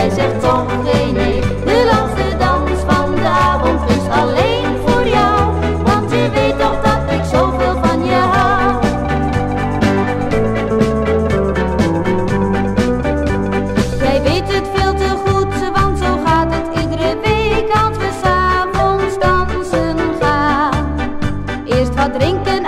zij zegt nee nee de laatste dans van de avond is alleen voor jou. Want je weet toch dat ik zoveel van je hou. Jij weet het veel te goed, want zo gaat het iedere week als we s'avonds dansen gaan. Eerst wat drinken.